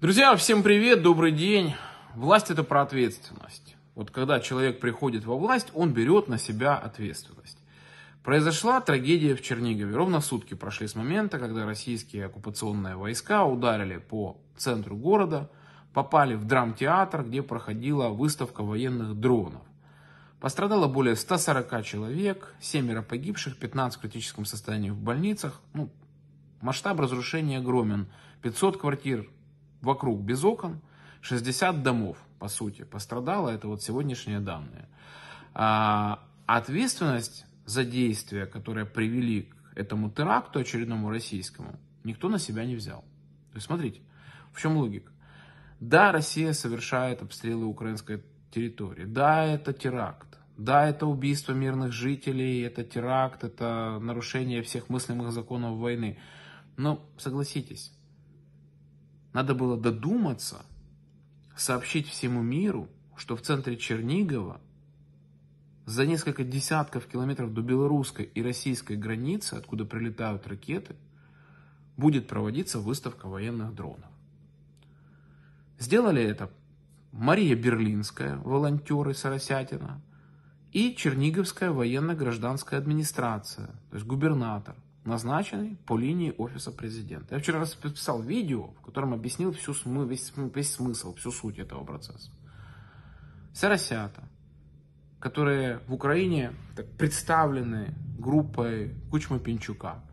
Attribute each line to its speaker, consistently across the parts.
Speaker 1: Друзья, всем привет, добрый день. Власть это про ответственность. Вот когда человек приходит во власть, он берет на себя ответственность. Произошла трагедия в Чернигове. Ровно сутки прошли с момента, когда российские оккупационные войска ударили по центру города, попали в драмтеатр, где проходила выставка военных дронов. Пострадало более 140 человек, семеро погибших, 15 в критическом состоянии в больницах. Ну, масштаб разрушения огромен. 500 квартир вокруг без окон, 60 домов, по сути, пострадало. Это вот сегодняшние данные. А ответственность за действия, которые привели к этому теракту очередному российскому, никто на себя не взял. То есть смотрите, в чем логика? Да, Россия совершает обстрелы украинской территории. Да, это теракт. Да, это убийство мирных жителей, это теракт, это нарушение всех мыслимых законов войны. Но согласитесь, надо было додуматься, сообщить всему миру, что в центре Чернигова за несколько десятков километров до белорусской и российской границы, откуда прилетают ракеты, будет проводиться выставка военных дронов. Сделали это Мария Берлинская, волонтеры Соросятина, и Черниговская военно-гражданская администрация, то есть губернатор – назначенный по линии офиса президента. Я вчера расписал видео, в котором объяснил всю, весь, весь смысл, всю суть этого процесса. Сарасята, которые в Украине представлены группой Кучма Пинчука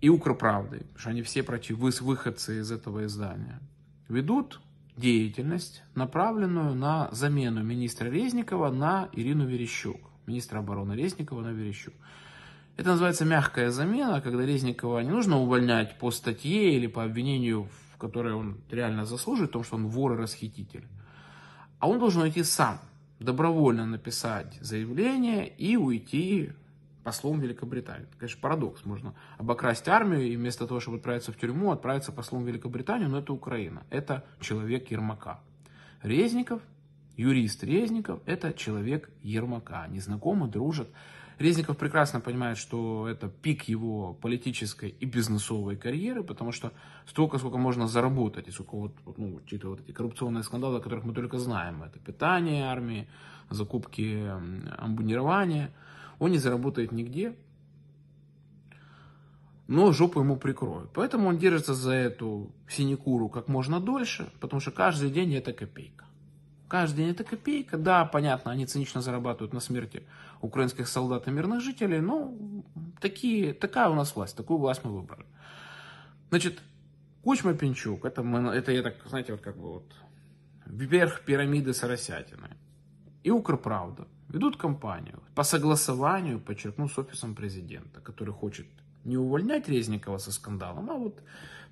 Speaker 1: и Укрправды, потому что они все против выходцы из этого издания, ведут деятельность, направленную на замену министра Резникова на Ирину Верещук, министра обороны Резникова на Верещук. Это называется мягкая замена, когда Резникова не нужно увольнять по статье или по обвинению, в которое он реально заслуживает, в том, что он вор и расхититель. А он должен уйти сам, добровольно написать заявление и уйти послом Великобритании. Это, конечно, парадокс. Можно обокрасть армию и вместо того, чтобы отправиться в тюрьму, отправиться послом в Великобританию, но это Украина. Это человек Ермака. Резников, юрист Резников, это человек Ермака. Они знакомы, дружат. Резников прекрасно понимает, что это пик его политической и бизнесовой карьеры, потому что столько, сколько можно заработать, и сколько вот, ну, учитывая вот эти коррупционные скандалы, о которых мы только знаем, это питание армии, закупки амбунирования, он не заработает нигде, но жопу ему прикроют. Поэтому он держится за эту синекуру как можно дольше, потому что каждый день это копейка. Каждый день это копейка. Да, понятно, они цинично зарабатывают на смерти украинских солдат и мирных жителей, но такие, такая у нас власть, такую власть мы выбрали. Значит, Кучма Пинчук, это, это я так, знаете, вот как бы вот вверх пирамиды Соросятины и Укрправда ведут кампанию по согласованию, подчеркну, с офисом президента, который хочет не увольнять Резникова со скандалом, а вот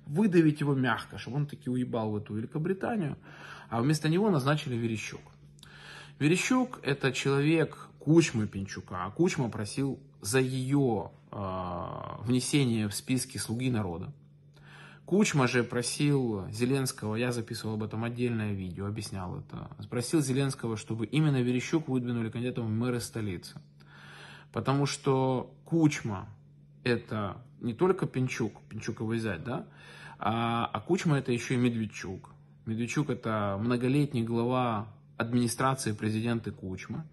Speaker 1: выдавить его мягко, чтобы он таки уебал в эту Великобританию, а вместо него назначили Верещук. Верещук это человек Кучмы Пинчука, а Кучма просил за ее э, внесение в списки слуги народа. Кучма же просил Зеленского, я записывал об этом отдельное видео, объяснял это, спросил Зеленского, чтобы именно Верещук выдвинули кандидатом в мэры столицы. Потому что Кучма это не только Пинчук, Пинчуковый зять, да, а, а Кучма это еще и Медведчук. Медведчук это многолетний глава администрации президента Кучмы.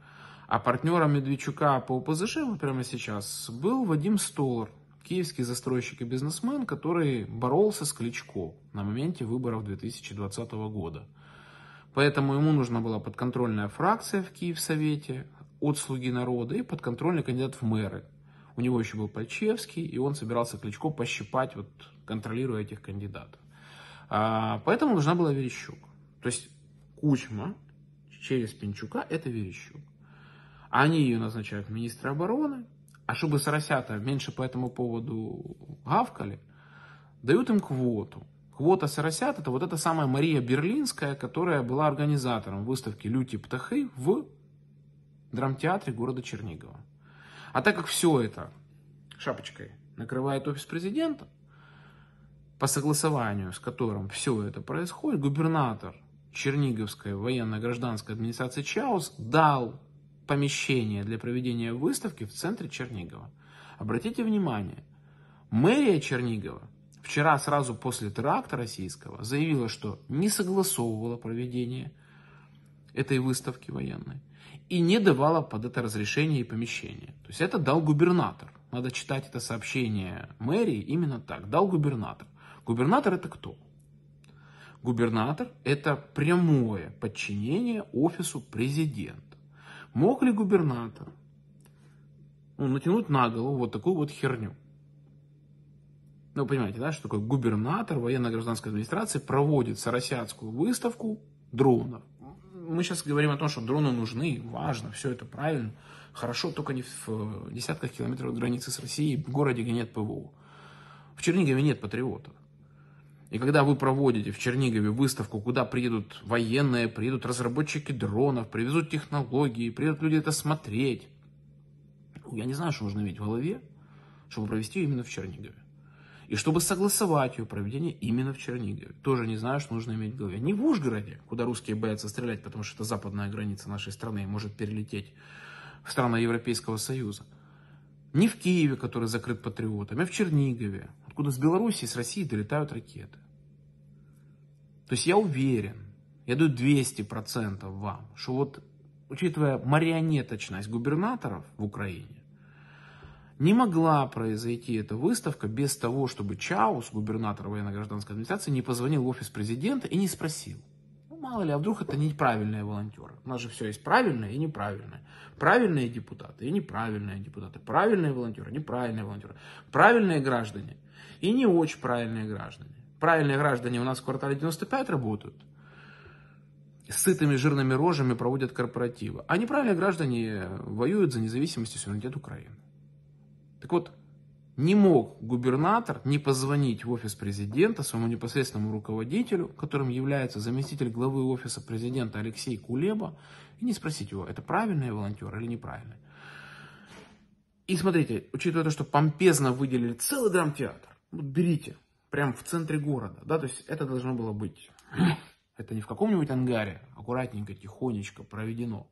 Speaker 1: А партнером Медведчука по ОПЗЖ вот прямо сейчас был Вадим Столар, киевский застройщик и бизнесмен, который боролся с Кличко на моменте выборов 2020 года. Поэтому ему нужна была подконтрольная фракция в Киевсовете от «Слуги народа» и подконтрольный кандидат в мэры. У него еще был Пальчевский, и он собирался Кличко пощипать, вот, контролируя этих кандидатов. А, поэтому нужна была Верещук. То есть Кучма через Пинчука это Верещук. Они ее назначают министра обороны, а чтобы Соросята меньше по этому поводу гавкали, дают им квоту. Квота Соросят это вот эта самая Мария Берлинская, которая была организатором выставки «Люти птахи» в драмтеатре города Чернигова. А так как все это шапочкой накрывает офис президента, по согласованию с которым все это происходит, губернатор Черниговской военно-гражданской администрации ЧАУС дал помещение для проведения выставки в центре Чернигова. Обратите внимание, мэрия Чернигова вчера сразу после теракта российского заявила, что не согласовывала проведение этой выставки военной и не давала под это разрешение и помещение. То есть это дал губернатор. Надо читать это сообщение мэрии именно так. Дал губернатор. Губернатор это кто? Губернатор это прямое подчинение офису президента. Мог ли губернатор ну, натянуть на голову вот такую вот херню? Ну, вы понимаете, да, что такое губернатор военно-гражданской администрации проводит соросятскую выставку дронов. Мы сейчас говорим о том, что дроны нужны, важно, все это правильно. Хорошо, только не в десятках километров границы с Россией, в городе, где нет ПВО. В Чернигове нет патриотов. И когда вы проводите в Чернигове выставку, куда приедут военные, приедут разработчики дронов, привезут технологии, приедут люди это смотреть, я не знаю, что нужно иметь в голове, чтобы провести именно в Чернигове. И чтобы согласовать ее проведение именно в Чернигове. Тоже не знаю, что нужно иметь в голове. Не в Ужгороде, куда русские боятся стрелять, потому что это западная граница нашей страны и может перелететь в страны Европейского Союза. Не в Киеве, который закрыт патриотами, а в Чернигове, откуда с Белоруссии, с России долетают ракеты. То есть я уверен, я даю 200% вам, что вот, учитывая марионеточность губернаторов в Украине, не могла произойти эта выставка без того, чтобы Чаус, губернатор военно-гражданской администрации, не позвонил в офис президента и не спросил. Ну, мало ли, а вдруг это неправильные волонтеры. У нас же все есть правильные и неправильные. Правильные депутаты и неправильные депутаты. Правильные волонтеры, неправильные волонтеры. Правильные граждане и не очень правильные граждане. Правильные граждане у нас в квартале 95 работают. С сытыми жирными рожами проводят корпоративы. А неправильные граждане воюют за независимость и суверенитет Украины. Так вот, не мог губернатор не позвонить в офис президента своему непосредственному руководителю, которым является заместитель главы офиса президента Алексей Кулеба, и не спросить его, это правильный волонтер или неправильный. И смотрите, учитывая то, что помпезно выделили целый драмтеатр, вот берите, прямо в центре города, да, то есть это должно было быть, это не в каком-нибудь ангаре, аккуратненько, тихонечко проведено,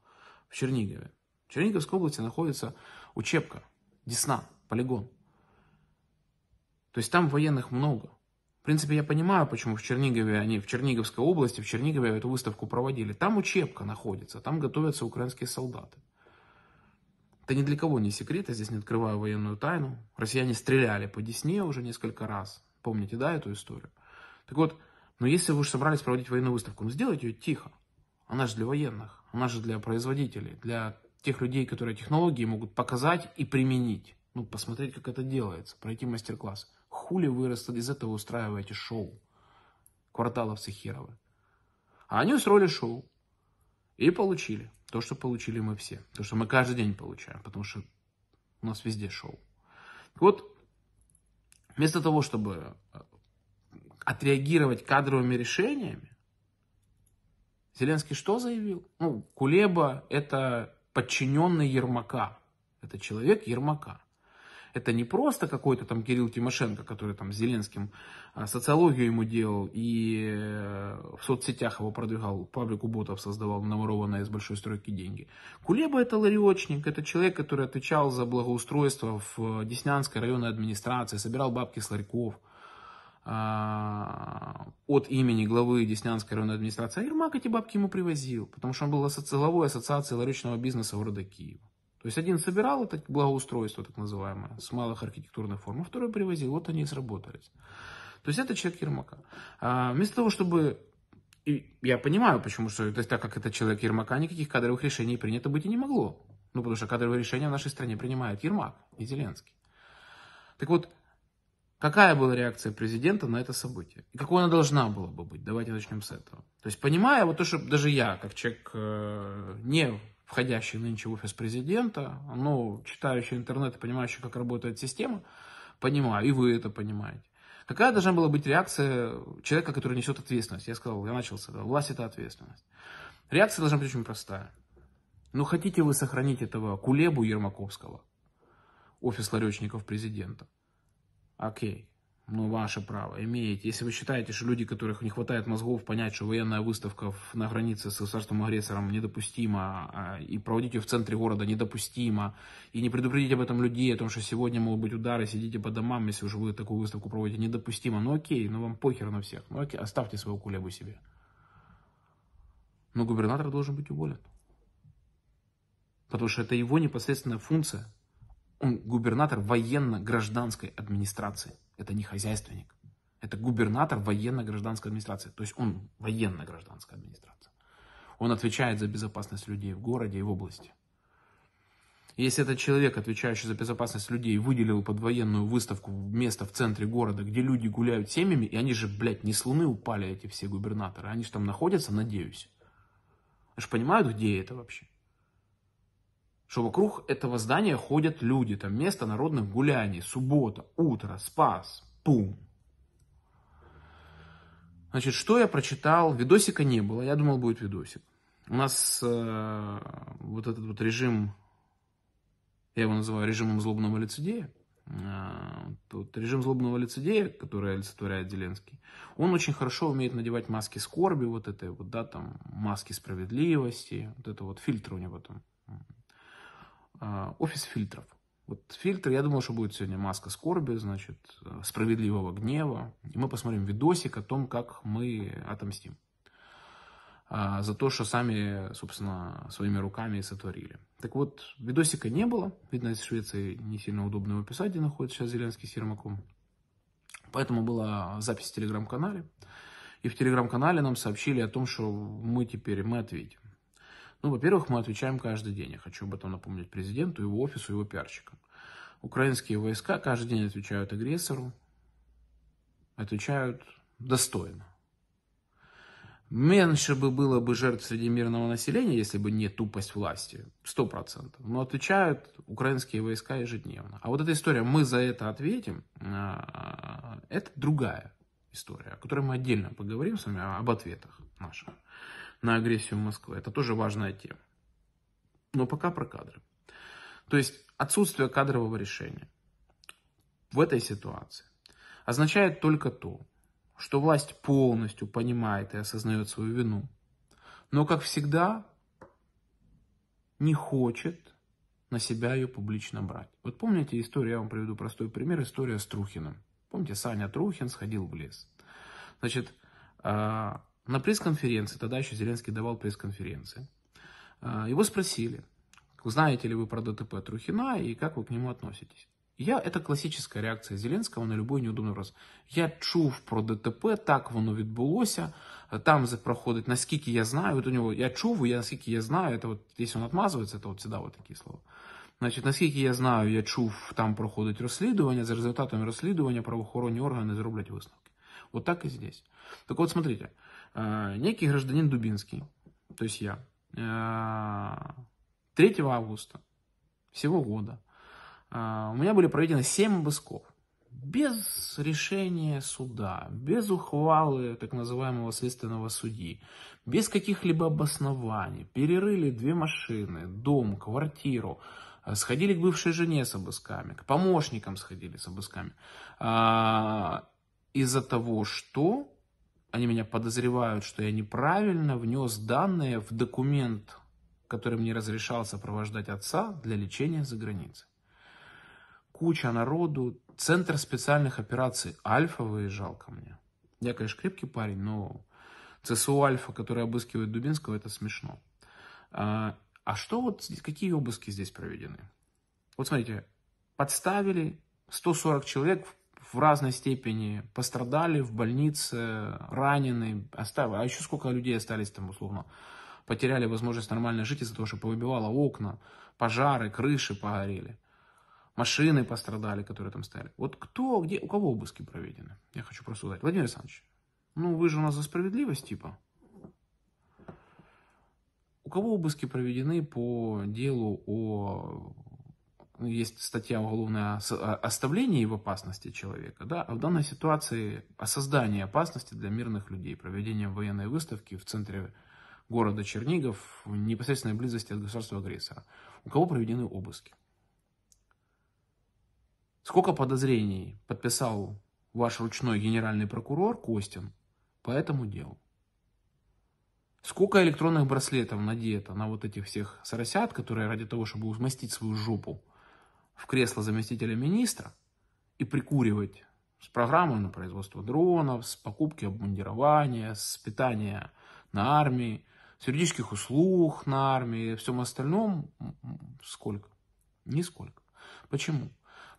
Speaker 1: в Чернигове. В Черниговской области находится учебка, Десна, полигон. То есть там военных много. В принципе, я понимаю, почему в Чернигове, они в Черниговской области, в Чернигове эту выставку проводили. Там учебка находится, там готовятся украинские солдаты. Это ни для кого не секрет, я здесь не открываю военную тайну. Россияне стреляли по Десне уже несколько раз. Помните, да, эту историю? Так вот, но если вы уж собрались проводить военную выставку, ну сделайте ее тихо. Она же для военных, она же для производителей, для тех людей, которые технологии могут показать и применить ну, посмотреть, как это делается, пройти мастер-класс. Хули вы из этого устраиваете шоу? Кварталовцы херовы. А они устроили шоу. И получили то, что получили мы все. То, что мы каждый день получаем, потому что у нас везде шоу. Вот, вместо того, чтобы э, отреагировать кадровыми решениями, Зеленский что заявил? Ну, Кулеба это подчиненный Ермака. Это человек Ермака. Это не просто какой-то там Кирилл Тимошенко, который там с Зеленским а, социологию ему делал и э, в соцсетях его продвигал, паблику ботов создавал наворованные из большой стройки деньги. Кулеба это лариочник, это человек, который отвечал за благоустройство в Деснянской районной администрации, собирал бабки с ларьков а, от имени главы Деснянской районной администрации. А Ермак эти бабки ему привозил, потому что он был главой ассоциации ларечного бизнеса города Киева. То есть один собирал это благоустройство, так называемое, с малых архитектурных форм, а второй привозил. Вот они и сработались. То есть это человек Ермака. А вместо того, чтобы... И я понимаю, почему, что то есть, так как это человек Ермака, никаких кадровых решений принято быть и не могло. Ну, потому что кадровые решения в нашей стране принимает Ермак, не Зеленский. Так вот, какая была реакция президента на это событие? И какой она должна была бы быть? Давайте начнем с этого. То есть, понимая, вот то, что даже я, как человек э, не входящий нынче в офис президента, ну, читающий интернет и понимающий, как работает система, понимаю, и вы это понимаете. Какая должна была быть реакция человека, который несет ответственность? Я сказал, я начал с этого. Власть – это ответственность. Реакция должна быть очень простая. Ну, хотите вы сохранить этого Кулебу Ермаковского, офис ларечников президента? Окей. Ну, ваше право, имеете. Если вы считаете, что люди, которых не хватает мозгов понять, что военная выставка на границе с государством-агрессором недопустима, а, и проводить ее в центре города недопустимо, и не предупредить об этом людей, о том, что сегодня могут быть удары, сидите по домам, если уже вы такую выставку проводите, недопустимо. Ну окей, ну вам похер на всех. Ну окей, оставьте свою кулебу себе. Но губернатор должен быть уволен. Потому что это его непосредственная функция. Он губернатор военно-гражданской администрации. Это не хозяйственник. Это губернатор военно-гражданской администрации. То есть он военно-гражданская администрация. Он отвечает за безопасность людей в городе и в области. Если этот человек, отвечающий за безопасность людей, выделил под военную выставку место в центре города, где люди гуляют семьями, и они же, блядь, не с луны упали, эти все губернаторы, они же там находятся, надеюсь. Они же понимают, где это вообще что вокруг этого здания ходят люди, там место народных гуляний, суббота, утро, спас, пум. Значит, что я прочитал? Видосика не было, я думал, будет видосик. У нас э, вот этот вот режим, я его называю режимом злобного лицедея, э, вот режим злобного лицедея, который олицетворяет Зеленский, он очень хорошо умеет надевать маски скорби, вот это вот, да, там, маски справедливости, вот это вот фильтр у него там офис фильтров. Вот фильтр, я думал, что будет сегодня маска скорби, значит, справедливого гнева. И мы посмотрим видосик о том, как мы отомстим. А, за то, что сами, собственно, своими руками сотворили. Так вот, видосика не было. Видно, из Швеции не сильно удобно его писать, где находится сейчас Зеленский с Ермаком. Поэтому была запись в телеграм-канале. И в телеграм-канале нам сообщили о том, что мы теперь, мы ответим. Ну, во-первых, мы отвечаем каждый день. Я хочу об этом напомнить президенту, его офису, его пиарщикам. Украинские войска каждый день отвечают агрессору, отвечают достойно. Меньше бы было бы жертв среди мирного населения, если бы не тупость власти, сто процентов. Но отвечают украинские войска ежедневно. А вот эта история «мы за это ответим» а, это другая история, о которой мы отдельно поговорим с вами, об ответах наших на агрессию Москвы. Это тоже важная тема. Но пока про кадры. То есть отсутствие кадрового решения в этой ситуации означает только то, что власть полностью понимает и осознает свою вину, но, как всегда, не хочет на себя ее публично брать. Вот помните историю, я вам приведу простой пример, история с Трухиным. Помните, Саня Трухин сходил в лес. Значит, а, на пресс-конференции, тогда еще Зеленский давал пресс-конференции, а, его спросили, знаете ли вы про ДТП Трухина и как вы к нему относитесь. Я, это класична реакція Зеленського на любой неудобний вопрос. Я чув про ДТП, так воно відбулося. Там проходить, наскільки я знаю, от у нього я чув, я наскільки я знаю, это вот, если он отмазывается, это вот всегда вот такие слова. Значить, наскільки я знаю, я чув, там проходить розслідування, за результатами розслідування правоохоронні органи зроблять висновки. Вот так и здесь. Так вот, смотрите, Э, некий гражданин Дубинский, то есть я, 3 э, августа всего года э, у меня были проведены 7 обысков. Без решения суда, без ухвалы так называемого следственного судьи, без каких-либо обоснований. Перерыли две машины, дом, квартиру, сходили к бывшей жене с обысками, к помощникам сходили с обысками. Из-за того, что они меня подозревают, что я неправильно внес данные в документ, который мне разрешал сопровождать отца для лечения за границей. Куча народу, центр специальных операций Альфа выезжал ко мне. Я, конечно, крепкий парень, но ЦСУ Альфа, который обыскивает Дубинского, это смешно. А, а что вот, какие обыски здесь проведены? Вот смотрите, подставили 140 человек в разной степени пострадали, в больнице, ранены, оставили. А еще сколько людей остались там, условно, потеряли возможность нормально жить из-за того, что повыбивало окна, пожары, крыши погорели. Машины пострадали, которые там стояли. Вот кто, где, у кого обыски проведены? Я хочу просто узнать. Владимир Александрович, ну вы же у нас за справедливость, типа. У кого обыски проведены по делу о есть статья уголовная о в опасности человека, да, а в данной ситуации о создании опасности для мирных людей, проведение военной выставки в центре города Чернигов в непосредственной близости от государства-агрессора. У кого проведены обыски? Сколько подозрений подписал ваш ручной генеральный прокурор Костин по этому делу. Сколько электронных браслетов надето на вот этих всех соросят, которые ради того, чтобы умастить свою жопу в кресло заместителя министра и прикуривать с программой на производство дронов, с покупки обмундирования, с питания на армии, с юридических услуг на армии, всем остальном сколько? Нисколько. Почему?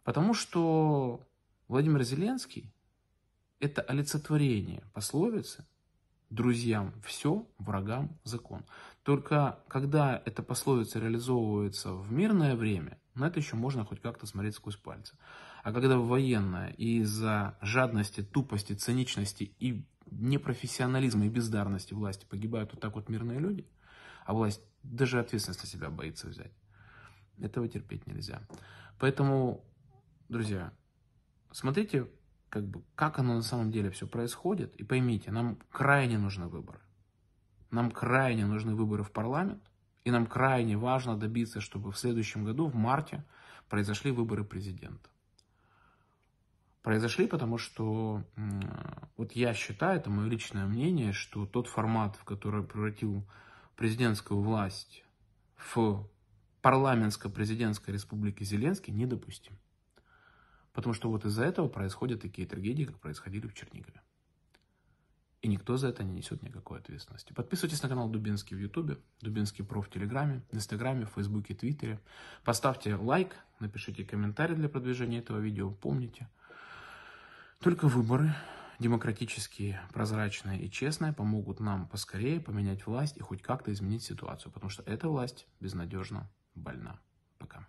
Speaker 1: Потому что Владимир Зеленский – это олицетворение пословицы «друзьям все, врагам закон». Только когда эта пословица реализовывается в мирное время, на это еще можно хоть как-то смотреть сквозь пальцы. А когда в военное из-за жадности, тупости, циничности и непрофессионализма и бездарности власти погибают вот так вот мирные люди, а власть даже ответственность на себя боится взять, этого терпеть нельзя. Поэтому, друзья, смотрите, как, бы, как оно на самом деле все происходит, и поймите, нам крайне нужны выборы. Нам крайне нужны выборы в парламент, и нам крайне важно добиться, чтобы в следующем году, в марте, произошли выборы президента. Произошли, потому что вот я считаю, это мое личное мнение, что тот формат, в который превратил президентскую власть в парламентско-президентской республике Зеленский, недопустим. Потому что вот из-за этого происходят такие трагедии, как происходили в Чернигове. И никто за это не несет никакой ответственности. Подписывайтесь на канал Дубинский в Ютубе, Дубинский Про в Телеграме, Инстаграме, Фейсбуке, Твиттере. Поставьте лайк, напишите комментарий для продвижения этого видео. Помните, только выборы, демократические, прозрачные и честные, помогут нам поскорее поменять власть и хоть как-то изменить ситуацию. Потому что эта власть безнадежно больна. Пока.